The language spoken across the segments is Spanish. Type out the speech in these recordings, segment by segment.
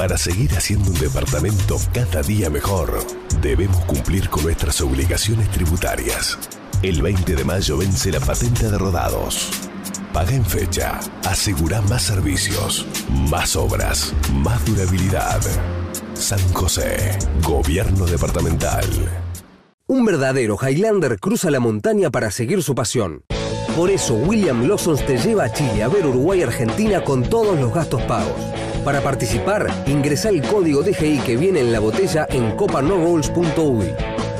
Para seguir haciendo un departamento cada día mejor, debemos cumplir con nuestras obligaciones tributarias. El 20 de mayo vence la patente de rodados. Paga en fecha. Asegura más servicios, más obras, más durabilidad. San José, Gobierno Departamental. Un verdadero Highlander cruza la montaña para seguir su pasión. Por eso William Lawsons te lleva a Chile a ver Uruguay y Argentina con todos los gastos pagos. Para participar, ingresa el código DGI que viene en la botella en copanorrules.uy.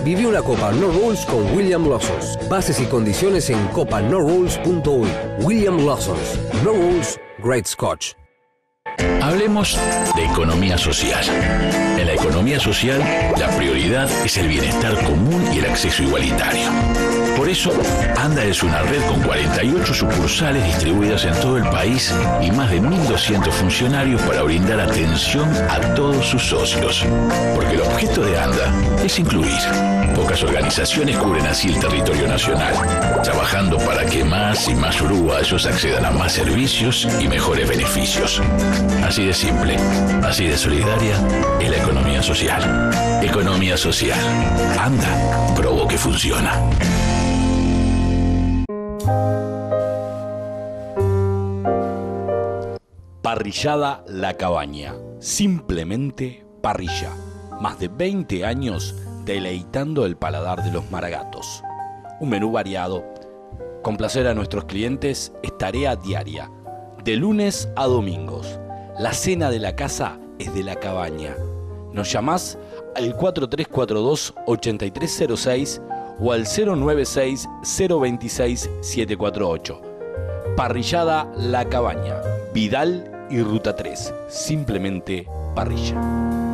Vive una Copa No Rules con William Lawsons. Bases y condiciones en copanorrules.uy. William Lawsons. No Rules, Great Scotch. Hablemos de economía social. En la economía social, la prioridad es el bienestar común y el acceso igualitario. Por eso, ANDA es una red con 48 sucursales distribuidas en todo el país y más de 1.200 funcionarios para brindar atención a todos sus socios. Porque el objeto de ANDA es incluir. Pocas organizaciones cubren así el territorio nacional, trabajando para que más y más uruguayos accedan a más servicios y mejores beneficios. Así de simple, así de solidaria es la economía social. Economía social. Anda, probó que funciona. Parrillada La Cabaña. Simplemente parrilla. Más de 20 años deleitando el paladar de los maragatos. Un menú variado. Complacer a nuestros clientes es tarea diaria, de lunes a domingos. La cena de la casa es de la cabaña. Nos llamás al 4342-8306 o al 096-026-748. Parrillada La Cabaña, Vidal y Ruta 3. Simplemente parrilla.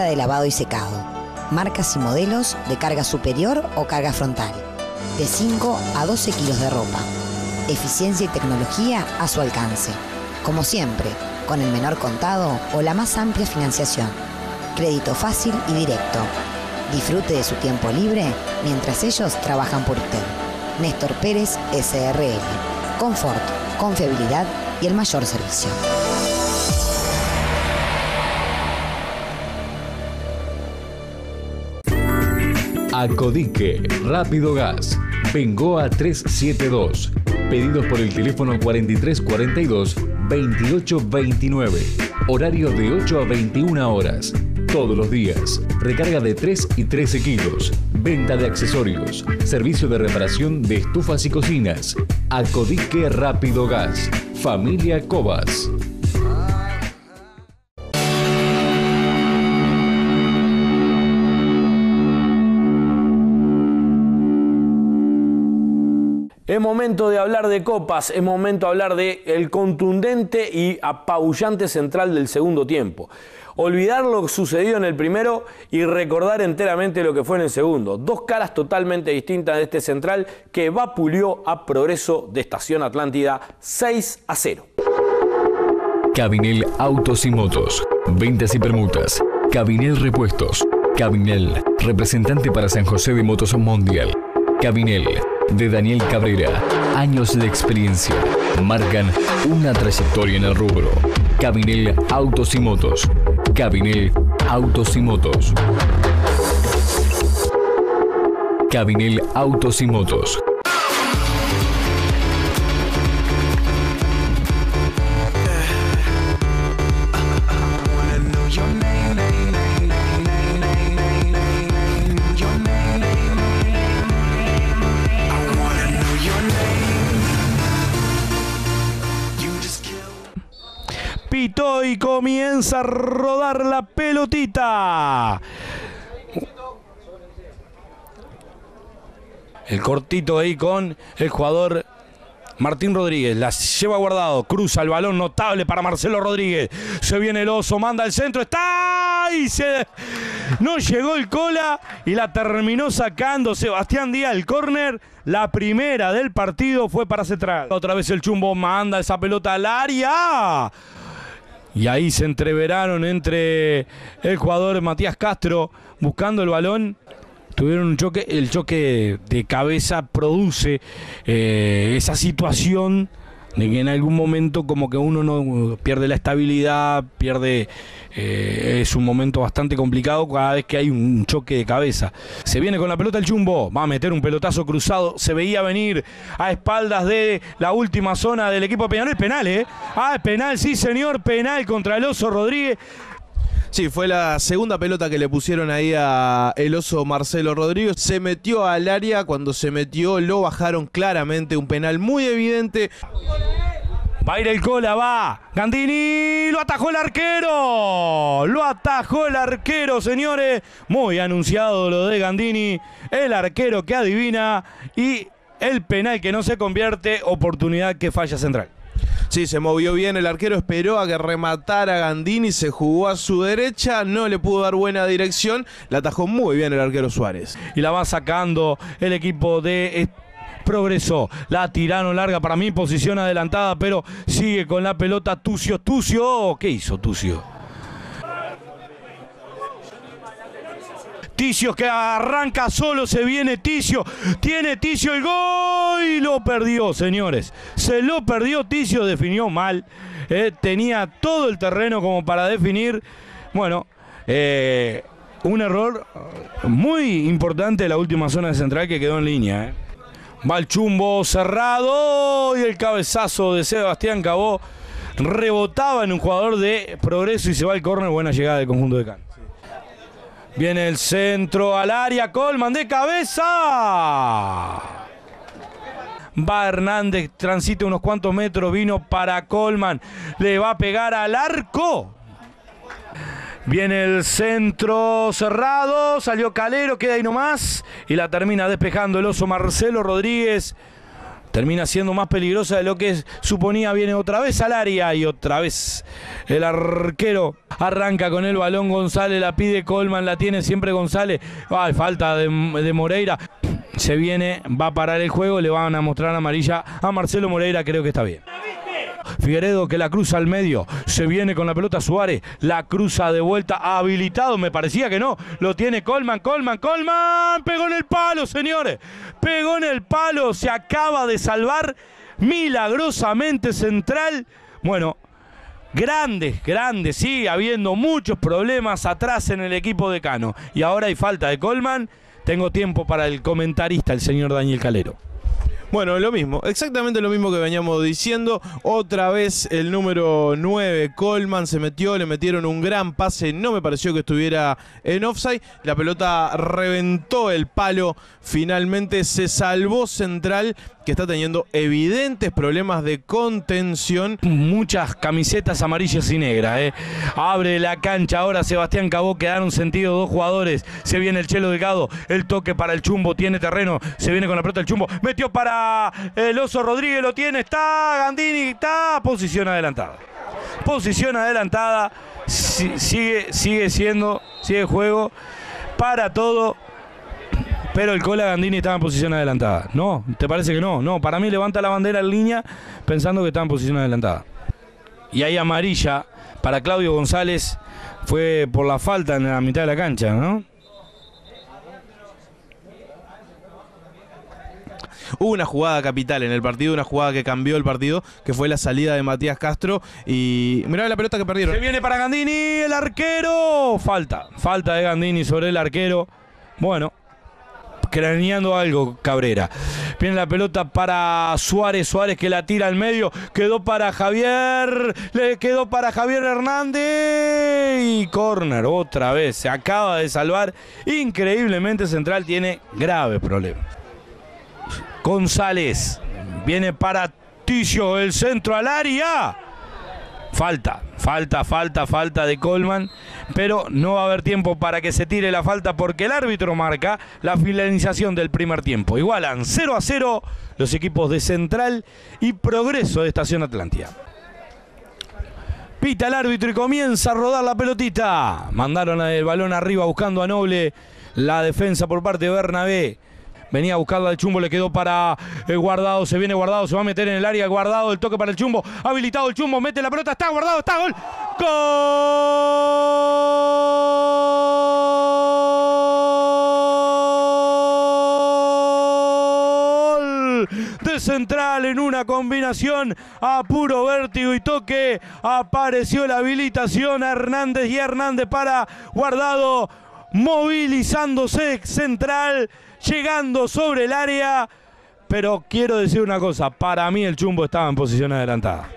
De lavado y secado. Marcas y modelos de carga superior o carga frontal. De 5 a 12 kilos de ropa. Eficiencia y tecnología a su alcance. Como siempre, con el menor contado o la más amplia financiación. Crédito fácil y directo. Disfrute de su tiempo libre mientras ellos trabajan por usted. Néstor Pérez SRL. Confort, confiabilidad y el mayor servicio. Acodique, Rápido Gas, Bengoa 372. Pedidos por el teléfono 4342-2829. Horario de 8 a 21 horas. Todos los días. Recarga de 3 y 13 kilos. Venta de accesorios. Servicio de reparación de estufas y cocinas. Acodique Rápido Gas. Familia Cobas. Es momento de hablar de copas, es momento de hablar de el contundente y apabullante central del segundo tiempo. Olvidar lo sucedido en el primero y recordar enteramente lo que fue en el segundo. Dos caras totalmente distintas de este central que vapuleó a progreso de Estación Atlántida 6 a 0. Cabinel Autos y Motos. Ventas y permutas. Cabinel Repuestos. Cabinel, representante para San José de Motos Mundial. Cabinel, de Daniel Cabrera. Años de experiencia. Marcan una trayectoria en el rubro. Cabinel Autos y Motos. Cabinel Autos y Motos. Cabinel Autos y Motos. El cortito ahí con el jugador Martín Rodríguez. La lleva guardado. Cruza el balón notable para Marcelo Rodríguez. Se viene el oso, manda al centro. Está y se No llegó el cola y la terminó sacando Sebastián Díaz el córner. La primera del partido fue para Central. Otra vez el chumbo manda esa pelota al área. Y ahí se entreveraron entre el jugador Matías Castro buscando el balón. Tuvieron un choque, el choque de cabeza produce eh, esa situación de que en algún momento como que uno no pierde la estabilidad, pierde, eh, es un momento bastante complicado cada vez que hay un choque de cabeza. Se viene con la pelota el chumbo, va a meter un pelotazo cruzado, se veía venir a espaldas de la última zona del equipo de Peñarol, penal, ¿eh? Ah, penal, sí señor, penal contra el Oso Rodríguez. Sí, fue la segunda pelota que le pusieron ahí a el oso Marcelo Rodríguez. Se metió al área, cuando se metió lo bajaron claramente, un penal muy evidente. Va a ir el cola, va. Gandini lo atajó el arquero. Lo atajó el arquero, señores. Muy anunciado lo de Gandini. El arquero que adivina y el penal que no se convierte. Oportunidad que falla central. Sí, se movió bien, el arquero esperó a que rematara Gandini, se jugó a su derecha, no le pudo dar buena dirección, la atajó muy bien el arquero Suárez. Y la va sacando el equipo de progresó. La tiraron larga para mí, posición adelantada, pero sigue con la pelota Tucio. Tucio, ¿qué hizo Tucio? Ticio que arranca solo, se viene Ticio, tiene Ticio el gol y lo perdió, señores. Se lo perdió Ticio, definió mal. Eh, tenía todo el terreno como para definir. Bueno, eh, un error muy importante de la última zona de central que quedó en línea. Eh. Va el chumbo cerrado y el cabezazo de Sebastián Cabó rebotaba en un jugador de progreso y se va al córner. Buena llegada del conjunto de Can. Viene el centro al área, Colman de cabeza. Va Hernández, transita unos cuantos metros, vino para Colman. Le va a pegar al arco. Viene el centro cerrado, salió Calero, queda ahí nomás. Y la termina despejando el oso Marcelo Rodríguez termina siendo más peligrosa de lo que suponía. Viene otra vez al área y otra vez el arquero arranca con el balón. González la pide Colman, la tiene siempre González. Ay, falta de, de Moreira. Se viene, va a parar el juego, le van a mostrar amarilla a Marcelo Moreira, creo que está bien. Figueredo que la cruza al medio. Se viene con la pelota Suárez. La cruza de vuelta. Habilitado. Me parecía que no. Lo tiene Colman. Colman. Colman. Pegó en el palo, señores. Pegó en el palo. Se acaba de salvar milagrosamente Central. Bueno, grandes, grandes, sigue habiendo muchos problemas atrás en el equipo de Cano. Y ahora hay falta de Colman. Tengo tiempo para el comentarista, el señor Daniel Calero. Bueno, lo mismo, exactamente lo mismo que veníamos diciendo. Otra vez el número 9, Coleman, se metió, le metieron un gran pase, no me pareció que estuviera en offside. La pelota reventó el palo, finalmente se salvó Central que está teniendo evidentes problemas de contención. Muchas camisetas amarillas y negras. ¿eh? Abre la cancha ahora Sebastián Cabó, quedaron sentido dos jugadores. Se viene el Chelo Delgado, el toque para el Chumbo, tiene terreno, se viene con la pelota el Chumbo, metió para el Oso Rodríguez, lo tiene, está Gandini, está posición adelantada. Posición adelantada, sigue, sigue siendo, sigue juego para todo pero el Cola Gandini estaba en posición adelantada. No, ¿te parece que no? No, para mí levanta la bandera en línea pensando que está en posición adelantada. Y ahí amarilla para Claudio González fue por la falta en la mitad de la cancha, ¿no? Hubo una jugada capital en el partido, una jugada que cambió el partido, que fue la salida de Matías Castro. Y mirá la pelota que perdieron. Se viene para Gandini, el arquero. Falta, falta de Gandini sobre el arquero. Bueno, craneando algo Cabrera. Viene la pelota para Suárez, Suárez que la tira al medio, quedó para Javier, le quedó para Javier Hernández y corner otra vez, se acaba de salvar. Increíblemente Central tiene graves problemas. González viene para Ticio, el centro al área. Falta, falta, falta, falta de Colman, pero no va a haber tiempo para que se tire la falta porque el árbitro marca la finalización del primer tiempo. Igualan 0 a 0 los equipos de Central y Progreso de Estación Atlántida. Pita el árbitro y comienza a rodar la pelotita. Mandaron el balón arriba buscando a Noble. La defensa por parte de Bernabé. Venía a buscarla al chumbo, le quedó para el guardado. Se viene guardado, se va a meter en el área. Guardado, el toque para el chumbo. Habilitado el chumbo, mete la pelota, está guardado, está gol. Gol de central en una combinación a puro vértigo y toque. Apareció la habilitación a Hernández y Hernández para guardado. Movilizándose central llegando sobre el área. Pero quiero decir una cosa, para mí el Chumbo estaba en posición adelantada.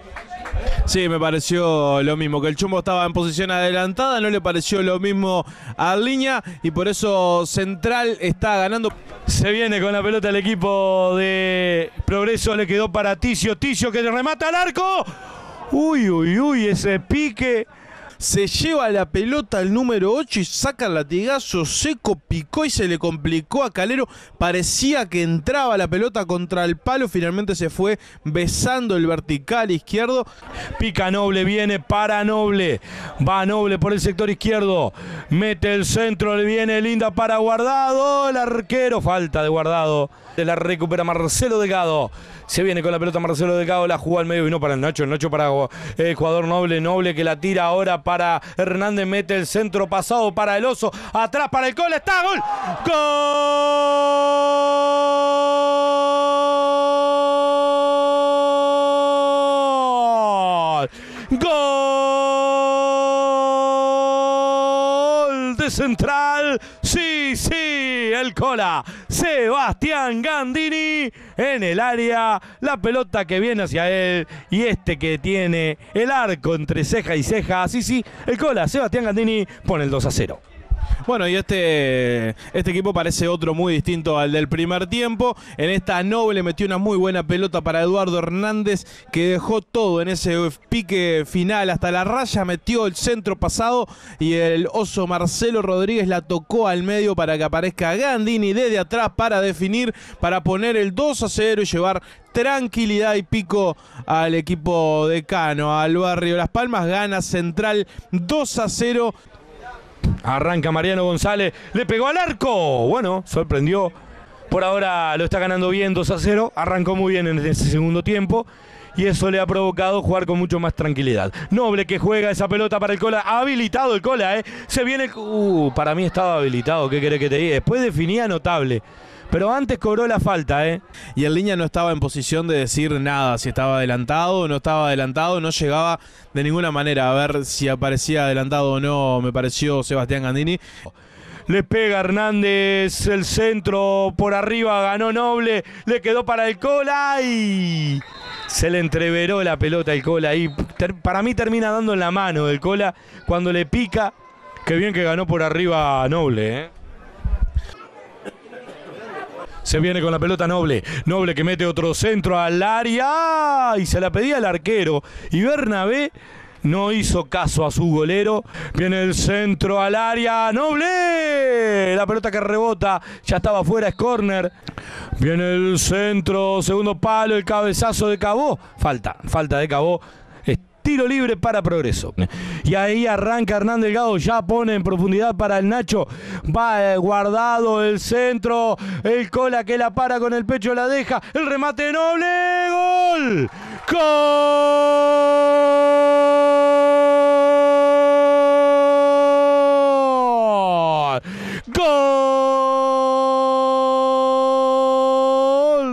Sí, me pareció lo mismo, que el Chumbo estaba en posición adelantada, no le pareció lo mismo a Línea y por eso Central está ganando. Se viene con la pelota el equipo de Progreso, le quedó para Ticio, Ticio que remata al arco. Uy, uy, uy, ese pique se lleva la pelota al número 8 y saca el latigazo seco, picó y se le complicó a Calero. Parecía que entraba la pelota contra el palo, finalmente se fue besando el vertical izquierdo. Pica Noble, viene para Noble, va Noble por el sector izquierdo, mete el centro, le viene Linda para Guardado, el arquero, falta de Guardado, la recupera Marcelo Delgado. Se viene con la pelota Marcelo Delgado, la jugó al medio y no para el Nacho. El Nacho para el jugador Noble, Noble que la tira ahora para Hernández, mete el centro pasado para el oso. Atrás para el gol, está gol. ¡Gol! ¡Gol! De central. Sí, sí, el cola. Gandini en el área. La pelota que viene hacia él. Y este que tiene el arco entre ceja y ceja. Sí, sí, el cola. Sebastián Gandini pone el 2 a 0. Bueno, y este, este equipo parece otro muy distinto al del primer tiempo. En esta Noble metió una muy buena pelota para Eduardo Hernández, que dejó todo en ese pique final hasta la raya, metió el centro pasado y el oso Marcelo Rodríguez la tocó al medio para que aparezca Gandini desde atrás para definir, para poner el 2 a 0 y llevar tranquilidad y pico al equipo de Cano, al barrio Las Palmas, gana Central 2 a 0. Arranca Mariano González, le pegó al arco. Bueno, sorprendió. Por ahora lo está ganando bien 2 a 0. Arrancó muy bien en ese segundo tiempo. Y eso le ha provocado jugar con mucho más tranquilidad. Noble que juega esa pelota para el cola. Habilitado el cola, ¿eh? Se viene. Uh, para mí estaba habilitado. ¿Qué querés que te diga? Después definía notable. Pero antes cobró la falta, ¿eh? Y el línea no estaba en posición de decir nada, si estaba adelantado o no estaba adelantado, no llegaba de ninguna manera a ver si aparecía adelantado o no, me pareció Sebastián Gandini. Le pega Hernández el centro por arriba, ganó Noble, le quedó para el cola y se le entreveró la pelota el cola y para mí termina dando en la mano el cola cuando le pica. Qué bien que ganó por arriba Noble, ¿eh? Se viene con la pelota Noble. Noble que mete otro centro al área. Y se la pedía el arquero. Y Bernabé no hizo caso a su golero. Viene el centro al área. Noble. La pelota que rebota. Ya estaba fuera, es córner. Viene el centro, segundo palo, el cabezazo de Cabó. Falta, falta de Cabó tiro libre para Progreso. Y ahí arranca Hernán Delgado, ya pone en profundidad para el Nacho, va eh, guardado el centro, el cola que la para con el pecho la deja, el remate noble, gol, gol, gol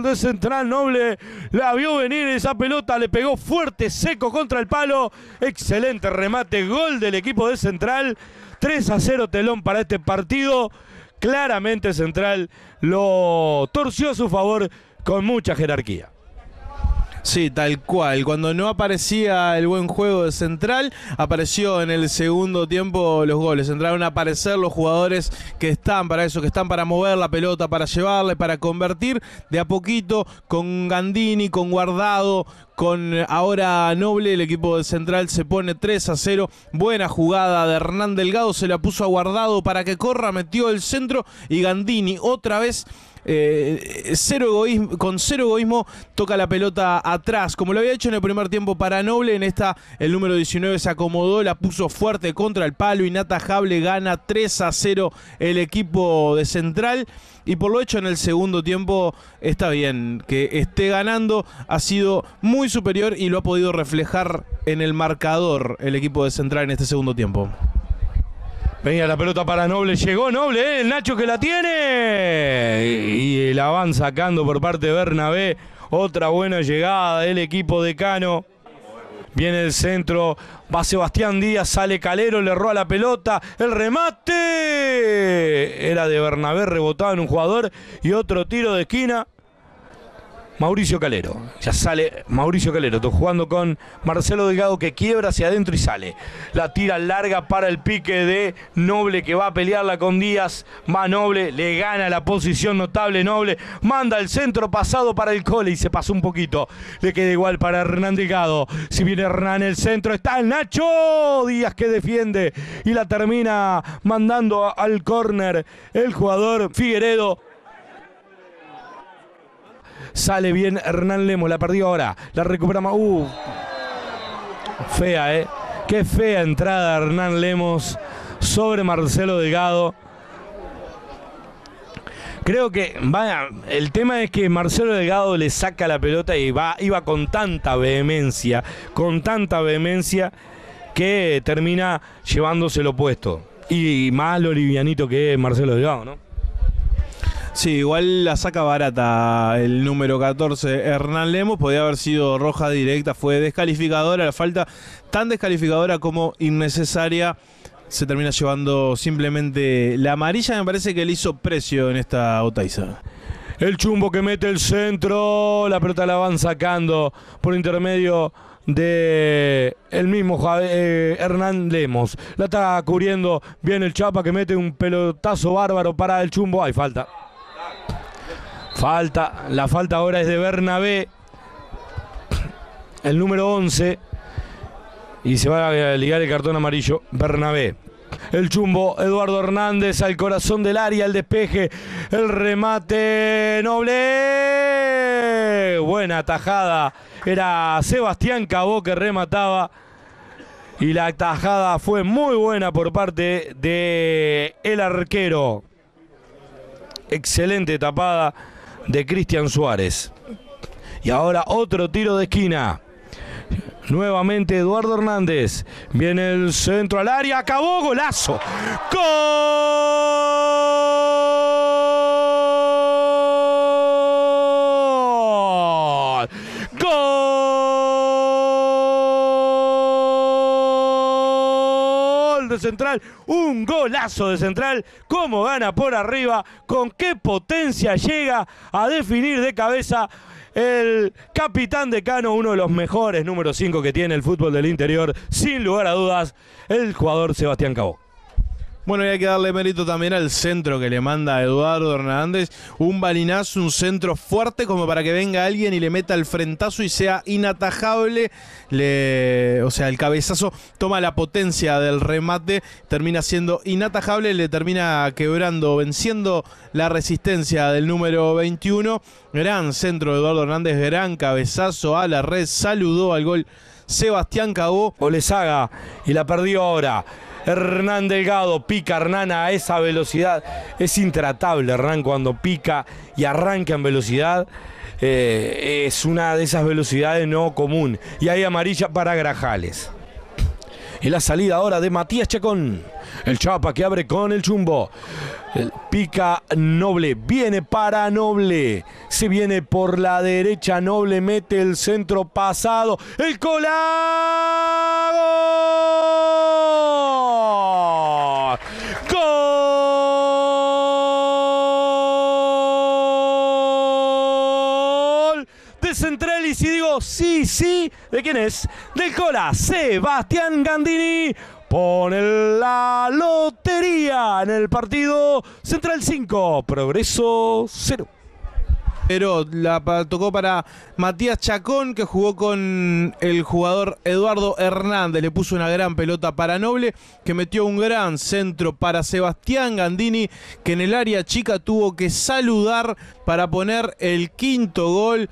de Central Noble la vio venir esa pelota, le pegó fuerte, seco contra el palo. Excelente remate, gol del equipo de Central. 3 a 0 telón para este partido. Claramente Central lo torció a su favor con mucha jerarquía. Sí, tal cual. Cuando no aparecía el buen juego de Central, apareció en el segundo tiempo los goles. Entraron a aparecer los jugadores que están para eso, que están para mover la pelota, para llevarle, para convertir de a poquito con Gandini, con Guardado, con ahora Noble, el equipo de Central se pone 3 a 0. Buena jugada de Hernán Delgado, se la puso a Guardado para que corra, metió el centro y Gandini otra vez eh, cero egoísmo, con cero egoísmo toca la pelota atrás, como lo había hecho en el primer tiempo para Noble, en esta el número 19 se acomodó, la puso fuerte contra el palo, inatajable, gana 3 a 0 el equipo de Central. Y por lo hecho en el segundo tiempo está bien que esté ganando, ha sido muy superior y lo ha podido reflejar en el marcador el equipo de Central en este segundo tiempo. Venía la pelota para Noble, llegó Noble, ¿eh? el Nacho que la tiene. Y la van sacando por parte de Bernabé. Otra buena llegada del equipo de Cano. Viene el centro, va Sebastián Díaz, sale Calero, le roba la pelota, el remate era de Bernabé, rebotado en un jugador y otro tiro de esquina Mauricio Calero. Ya sale Mauricio Calero, jugando con Marcelo Delgado que quiebra hacia adentro y sale. La tira larga para el pique de Noble que va a pelearla con Díaz. Va Noble, le gana la posición notable Noble. Manda el centro pasado para el cole y se pasó un poquito. Le queda igual para Hernán Delgado. Si viene Hernán el centro, está el Nacho Díaz que defiende y la termina mandando al córner el jugador Figueredo. Sale bien Hernán Lemos, la perdió ahora. La recupera Uh, fea, ¿eh? Qué fea entrada Hernán Lemos sobre Marcelo Delgado. Creo que, vaya, el tema es que Marcelo Delgado le saca la pelota y va, iba con tanta vehemencia, con tanta vehemencia, que termina llevándose lo puesto. Y más lo livianito que es Marcelo Delgado, ¿no? Sí, igual la saca barata el número 14 Hernán Lemos, podía haber sido roja directa, fue descalificadora, la falta tan descalificadora como innecesaria. Se termina llevando simplemente la amarilla, me parece que le hizo precio en esta Otaiza. El chumbo que mete el centro, la pelota la van sacando por intermedio de el mismo eh, Hernán Lemos. La está cubriendo bien el Chapa que mete un pelotazo bárbaro para el chumbo. Hay falta. Falta, la falta ahora es de Bernabé, el número 11. Y se va a ligar el cartón amarillo, Bernabé. El chumbo, Eduardo Hernández al corazón del área, el despeje, el remate noble. Buena tajada. Era Sebastián Cabó que remataba. Y la tajada fue muy buena por parte de el arquero. Excelente tapada de Cristian Suárez. Y ahora otro tiro de esquina. Nuevamente Eduardo Hernández. Viene el centro al área. Acabó golazo. ¡Gol! De central. Un golazo de central. Cómo gana por arriba. Con qué potencia llega a definir de cabeza el capitán de Cano, uno de los mejores número 5 que tiene el fútbol del interior, sin lugar a dudas, el jugador Sebastián Cabo. Bueno, y hay que darle mérito también al centro que le manda Eduardo Hernández. Un balinazo, un centro fuerte como para que venga alguien y le meta el frentazo y sea inatajable. Le, o sea, el cabezazo toma la potencia del remate, termina siendo inatajable, le termina quebrando, venciendo la resistencia del número 21. Gran centro de Eduardo Hernández, gran cabezazo a la red, saludó al gol Sebastián Cagó. Olesaga y la perdió ahora. Hernán Delgado pica Hernán a esa velocidad. Es intratable Hernán cuando pica y arranca en velocidad. Eh, es una de esas velocidades no común. Y hay amarilla para Grajales. Y la salida ahora de Matías Chacón. El Chapa que abre con el chumbo. Pica Noble. Viene para Noble. Se viene por la derecha. Noble mete el centro pasado. El colago. Central. Y si digo sí, sí, ¿de quién es? Del Cola. Sebastián Gandini pone la lotería en el partido Central 5, Progreso 0. pero la tocó para Matías Chacón, que jugó con el jugador Eduardo Hernández. Le puso una gran pelota para Noble, que metió un gran centro para Sebastián Gandini, que en el área chica tuvo que saludar para poner el quinto gol.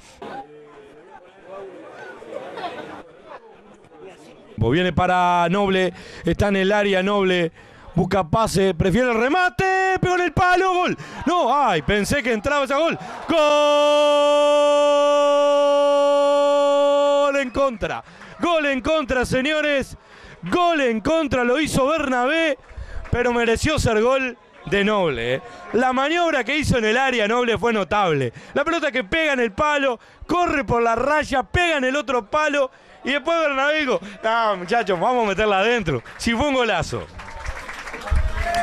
Viene para Noble, está en el área Noble, busca pase, prefiere el remate, pegó en el palo, gol. No, ay, pensé que entraba ese gol. Gol en contra, gol en contra, señores. Gol en contra, lo hizo Bernabé, pero mereció ser gol de Noble. ¿eh? La maniobra que hizo en el área Noble fue notable. La pelota que pega en el palo, corre por la raya, pega en el otro palo y después Bernabé dijo, no muchachos, vamos a meterla adentro. Si fue un golazo.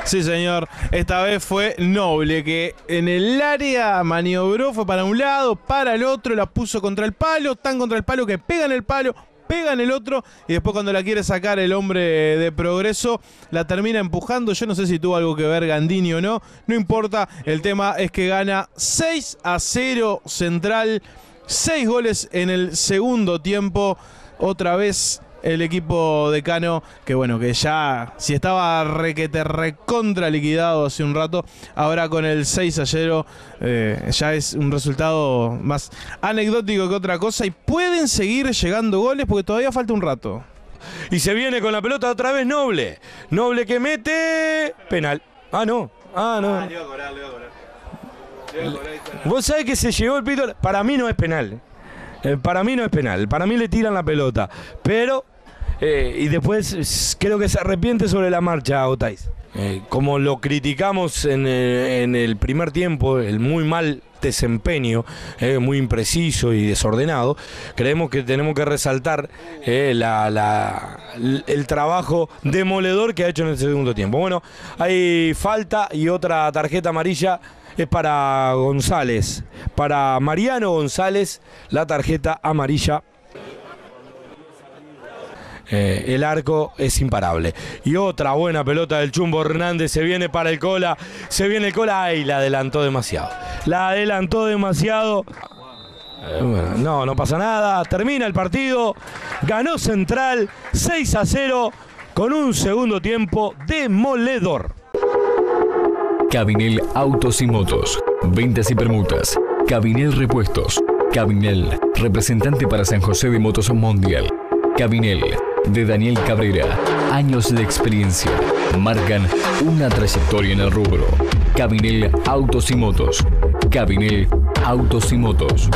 Sí, señor. Esta vez fue Noble, que en el área maniobró, fue para un lado, para el otro, la puso contra el palo, tan contra el palo que pega en el palo, pega en el otro, y después cuando la quiere sacar el hombre de progreso, la termina empujando. Yo no sé si tuvo algo que ver Gandini o no, no importa. El tema es que gana 6 a 0 Central, 6 goles en el segundo tiempo. Otra vez el equipo de Cano, que bueno, que ya si estaba requete recontra liquidado hace un rato, ahora con el 6 a 0 eh, ya es un resultado más anecdótico que otra cosa y pueden seguir llegando goles porque todavía falta un rato. Y se viene con la pelota otra vez Noble. Noble que mete. Penal. Ah, no. Ah, no. Vos sabés que se llegó el pito. Para mí no es penal. Eh, para mí no es penal. Para mí le tiran la pelota. Pero. eh, y después creo que se arrepiente sobre la marcha, Otais. Eh, como lo criticamos en, el primer tiempo, el muy mal desempeño, muy impreciso y desordenado, creemos que tenemos que resaltar el trabajo demoledor que ha hecho en el segundo tiempo. Bueno, hay falta y otra tarjeta amarilla es para González. Para Mariano González, la tarjeta amarilla. Eh, el arco es imparable. Y otra buena pelota del Chumbo Hernández. Se viene para el cola. Se viene el cola. Ay, la adelantó demasiado. La adelantó demasiado. Eh, no, no pasa nada. Termina el partido. Ganó Central 6 a 0 con un segundo tiempo demoledor. Cabinel Autos y Motos. Ventas y permutas. Cabinel Repuestos. Cabinel, representante para San José de Motos Mundial. Cabinel, de Daniel Cabrera. Años de experiencia. Marcan una trayectoria en el rubro. Cabinel Autos y Motos. Cabinel Autos y Motos.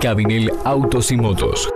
Cabinel Autos y Motos.